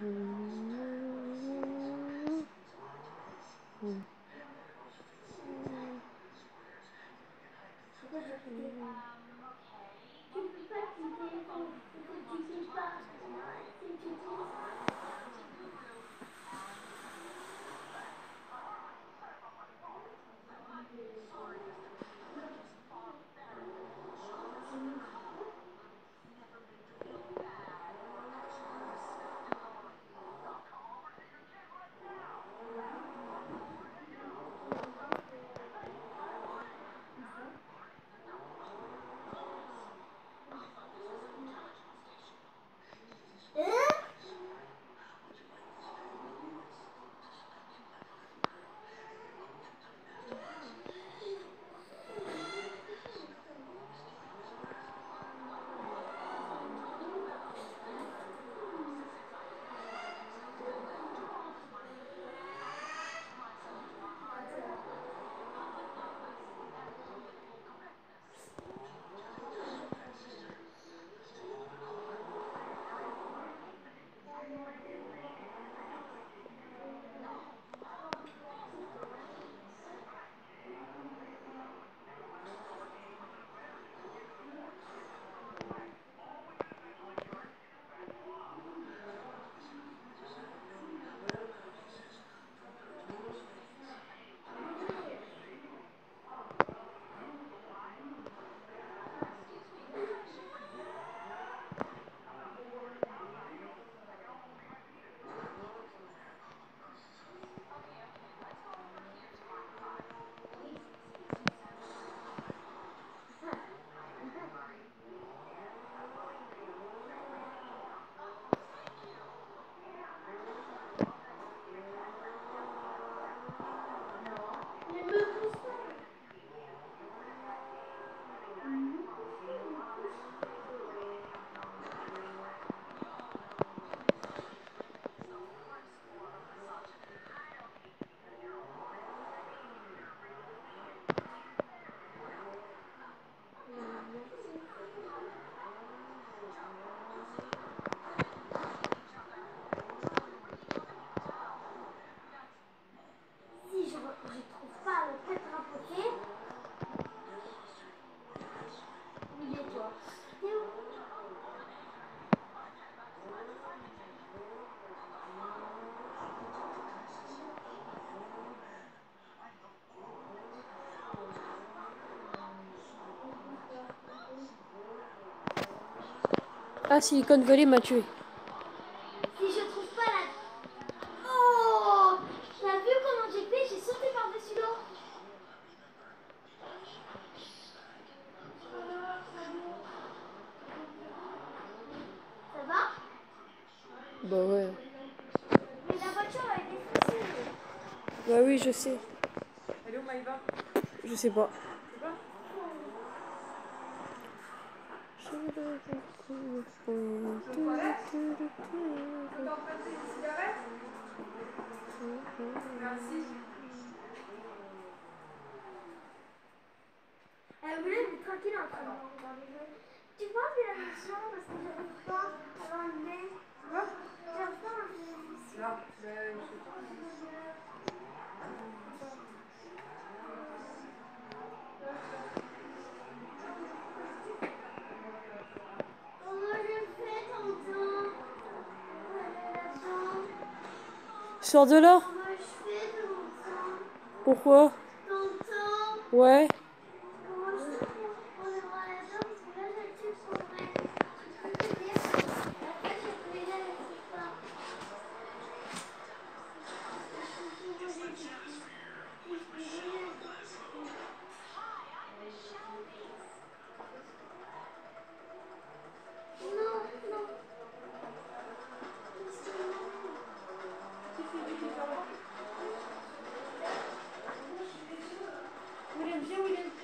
음. 음. 음. Vamos Ah, Silicon Valley m'a tué. Si je trouve pas la... Oh T'as vu comment j'ai fait J'ai sauté par-dessus l'eau. Ça va? Bah ouais. Mais la voiture a été défoncée. Bah oui, je sais. Elle est où Maïva? Je sais pas. Tu vois Tu peux emprunter une cigarette Merci. Elle voulait tranquille. Tu vois, la mission parce que j'arrive pas pas à. Sors de là. Pourquoi? Ouais. yeah, we did.